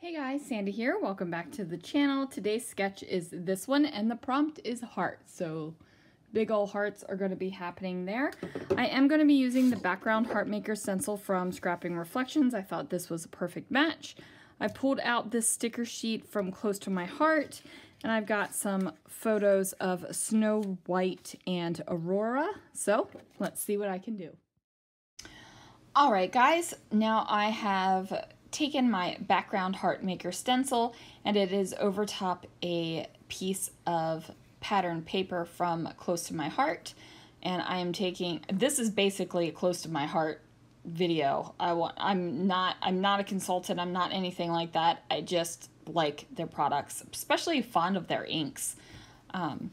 Hey guys, Sandie here. Welcome back to the channel. Today's sketch is this one and the prompt is heart. So big ol' hearts are going to be happening there. I am going to be using the background heart maker stencil from Scrapping Reflections. I thought this was a perfect match. I pulled out this sticker sheet from Close to My Heart and I've got some photos of Snow White and Aurora. So let's see what I can do. All right, guys, now I have taken my background heart maker stencil and it is over top a piece of pattern paper from Close to My Heart. And I am taking, this is basically a Close to My Heart video. I want, I'm not, I'm not a consultant. I'm not anything like that. I just like their products, especially fond of their inks. Um,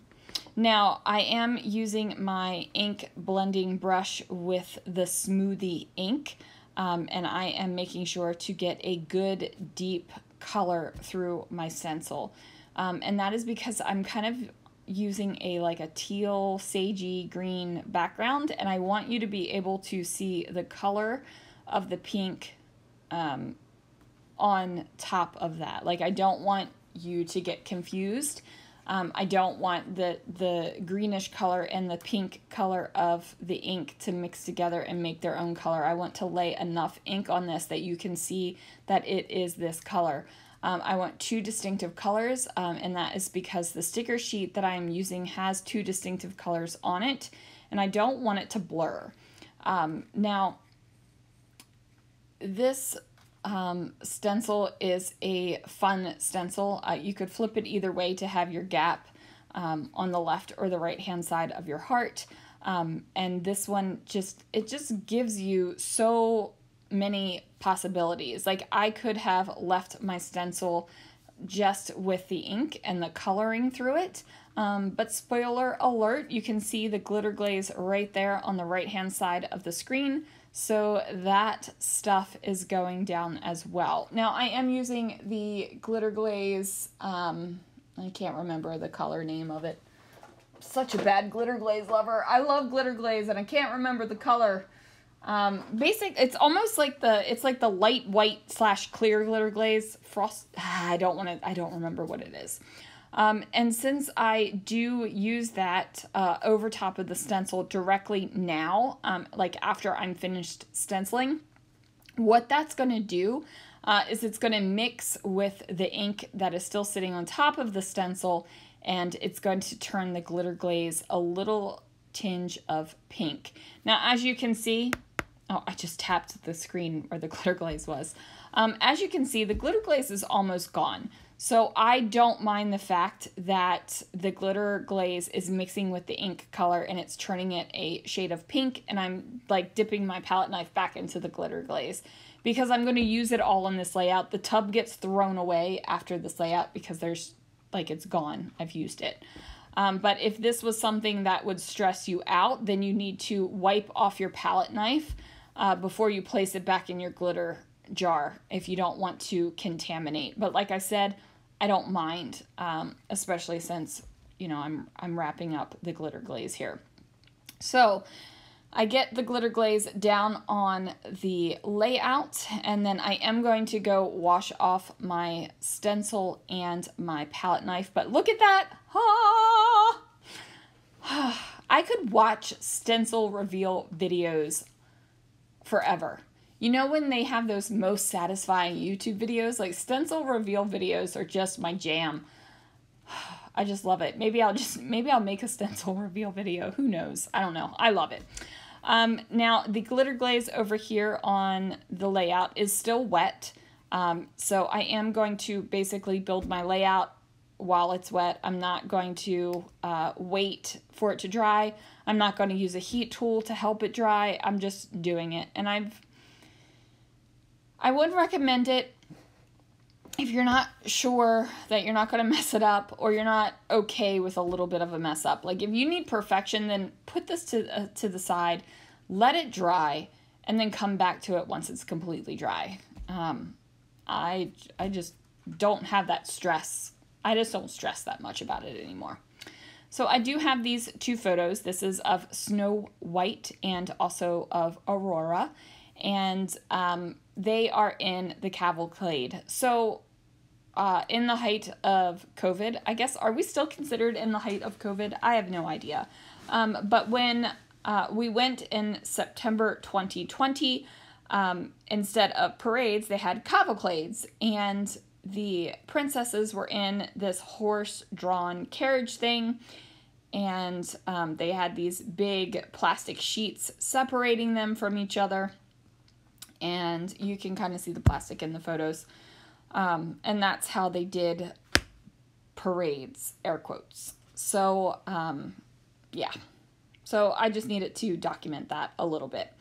now, I am using my ink blending brush with the Smoothie ink, um, and I am making sure to get a good deep color through my stencil. Um, and that is because I'm kind of using a like a teal sagey green background and I want you to be able to see the color of the pink um, on top of that. Like I don't want you to get confused. Um, I don't want the, the greenish color and the pink color of the ink to mix together and make their own color. I want to lay enough ink on this that you can see that it is this color. Um, I want two distinctive colors, um, and that is because the sticker sheet that I am using has two distinctive colors on it, and I don't want it to blur. Um, now, this um, stencil is a fun stencil. Uh, you could flip it either way to have your gap um, on the left or the right hand side of your heart. Um, and this one just, it just gives you so many possibilities. Like I could have left my stencil just with the ink and the coloring through it. Um, but spoiler alert, you can see the glitter glaze right there on the right hand side of the screen. So that stuff is going down as well. Now I am using the glitter glaze, um, I can't remember the color name of it. Such a bad glitter glaze lover. I love glitter glaze and I can't remember the color. Um, basic, it's almost like the, it's like the light white slash clear glitter glaze. Frost, I don't want to, I don't remember what it is. Um, and since I do use that uh, over top of the stencil directly now, um, like after I'm finished stenciling, what that's going to do uh, is it's going to mix with the ink that is still sitting on top of the stencil and it's going to turn the glitter glaze a little tinge of pink. Now, as you can see, oh, I just tapped the screen where the glitter glaze was. Um, as you can see, the glitter glaze is almost gone. So I don't mind the fact that the glitter glaze is mixing with the ink color and it's turning it a shade of pink and I'm like dipping my palette knife back into the glitter glaze because I'm going to use it all in this layout. The tub gets thrown away after this layout because there's like it's gone. I've used it. Um, but if this was something that would stress you out, then you need to wipe off your palette knife uh, before you place it back in your glitter jar if you don't want to contaminate. But like I said, I don't mind, um, especially since, you know, I'm, I'm wrapping up the glitter glaze here. So I get the glitter glaze down on the layout and then I am going to go wash off my stencil and my palette knife. But look at that. Ah! I could watch stencil reveal videos forever. You know when they have those most satisfying YouTube videos? Like stencil reveal videos are just my jam. I just love it. Maybe I'll just maybe I'll make a stencil reveal video. Who knows? I don't know. I love it. Um, now the glitter glaze over here on the layout is still wet. Um, so I am going to basically build my layout while it's wet. I'm not going to uh, wait for it to dry. I'm not going to use a heat tool to help it dry. I'm just doing it. And I've I would recommend it if you're not sure that you're not going to mess it up or you're not okay with a little bit of a mess up. Like if you need perfection, then put this to uh, to the side, let it dry, and then come back to it once it's completely dry. Um, I I just don't have that stress. I just don't stress that much about it anymore. So I do have these two photos. This is of Snow White and also of Aurora. And um, they are in the cavalcade. So uh, in the height of COVID. I guess, are we still considered in the height of COVID? I have no idea. Um, but when uh, we went in September 2020, um, instead of parades, they had cavalcades, and the princesses were in this horse drawn carriage thing. And um, they had these big plastic sheets separating them from each other. And you can kind of see the plastic in the photos. Um, and that's how they did parades, air quotes. So, um, yeah. So I just needed to document that a little bit.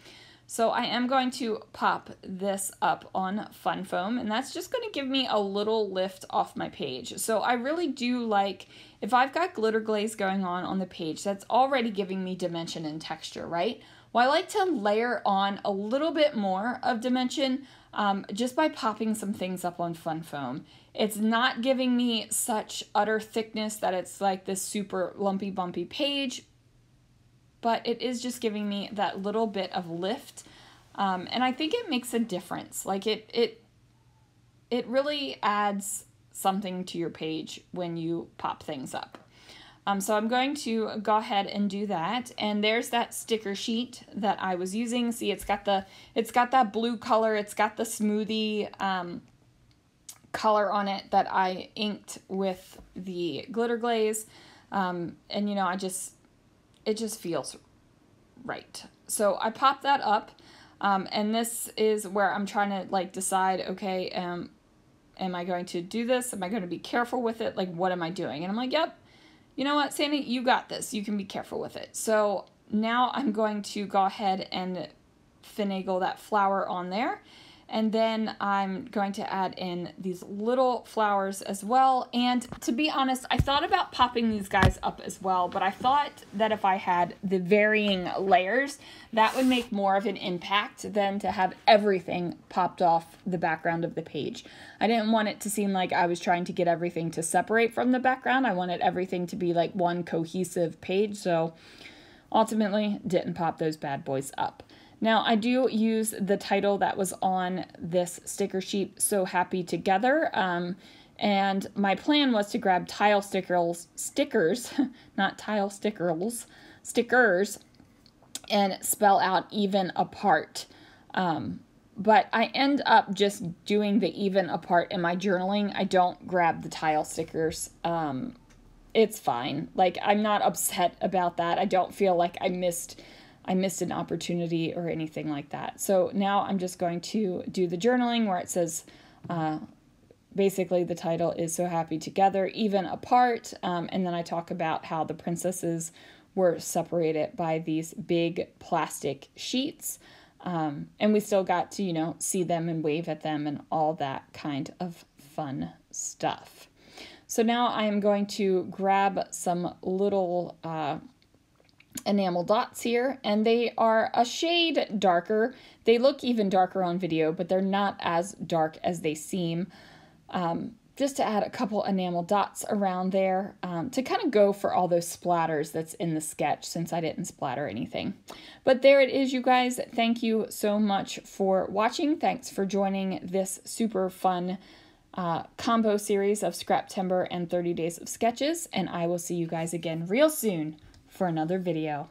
So I am going to pop this up on Fun Foam, and that's just going to give me a little lift off my page. So I really do like, if I've got glitter glaze going on on the page, that's already giving me dimension and texture, right? Well, I like to layer on a little bit more of dimension um, just by popping some things up on Fun Foam. It's not giving me such utter thickness that it's like this super lumpy bumpy page, but it is just giving me that little bit of lift. Um, and I think it makes a difference. Like it, it, it really adds something to your page when you pop things up. Um, so I'm going to go ahead and do that. And there's that sticker sheet that I was using. See, it's got the, it's got that blue color. It's got the smoothie um, color on it that I inked with the glitter glaze. Um, and, you know, I just, it just feels right. So I pop that up. Um, and this is where I'm trying to like decide, okay, um, am I going to do this? Am I going to be careful with it? Like, what am I doing? And I'm like, yep, you know what, Sandie, you got this. You can be careful with it. So now I'm going to go ahead and finagle that flower on there. And then I'm going to add in these little flowers as well. And to be honest, I thought about popping these guys up as well, but I thought that if I had the varying layers, that would make more of an impact than to have everything popped off the background of the page. I didn't want it to seem like I was trying to get everything to separate from the background. I wanted everything to be like one cohesive page, so ultimately didn't pop those bad boys up. Now, I do use the title that was on this sticker sheet, So Happy Together. Um, and my plan was to grab tile stickers, stickers, not tile stickers, stickers, and spell out even apart. Um, but I end up just doing the even apart in my journaling. I don't grab the tile stickers. Um, it's fine. Like, I'm not upset about that. I don't feel like I missed I missed an opportunity or anything like that. So now I'm just going to do the journaling where it says, uh, basically the title is So Happy Together, Even Apart. Um, and then I talk about how the princesses were separated by these big plastic sheets. Um, and we still got to, you know, see them and wave at them and all that kind of fun stuff. So now I am going to grab some little uh, enamel dots here and they are a shade darker. They look even darker on video, but they're not as dark as they seem. Um, just to add a couple enamel dots around there um, to kind of go for all those splatters that's in the sketch since I didn't splatter anything. But there it is, you guys. Thank you so much for watching. Thanks for joining this super fun uh, combo series of Scraptember and 30 Days of Sketches, and I will see you guys again real soon for another video.